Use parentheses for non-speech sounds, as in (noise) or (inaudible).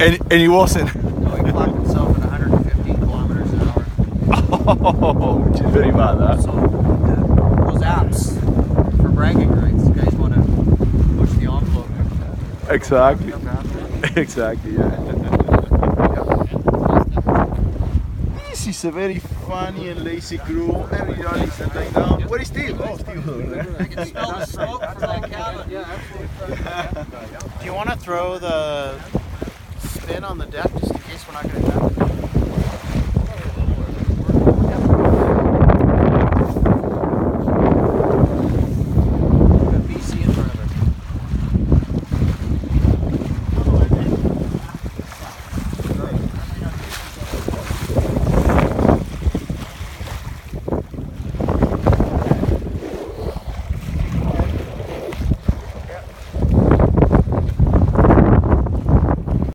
And, and he (laughs) wasn't. No, he clocked himself at 115 kilometers an hour. Oh, which is very bad, that. So those apps for bragging rights, you guys want to push the envelope. Exactly. (laughs) Exactly, yeah. This is a very funny and lazy crew. Everybody is lying down. Where is Steve? Oh, Steve. (laughs) I can smell the smoke from that cabin. Do you want to throw the spin on the deck just in case we're not going to?